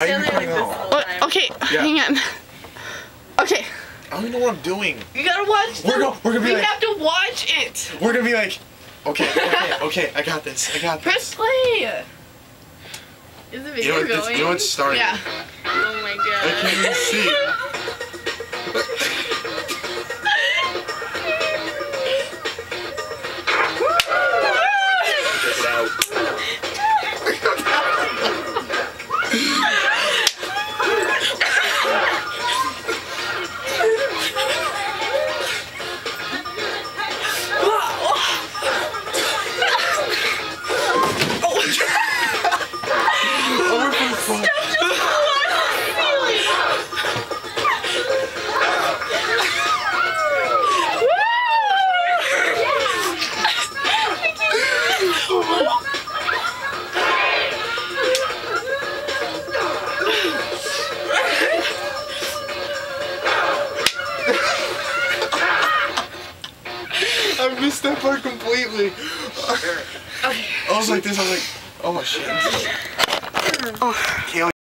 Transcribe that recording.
Oh, all the time. okay, Yeah. hang on. Okay. I don't even know what I'm doing. You gotta watch We're go- we're gonna be You like- have to watch it. We're gonna be like, okay, okay, okay, I got this, I got Press this. play. Is the You know what, this, going? you know what's starting? Yeah. Oh my god. I can't even see. Check it out. I missed that part completely. I was like this, I was like, oh shit. Oh.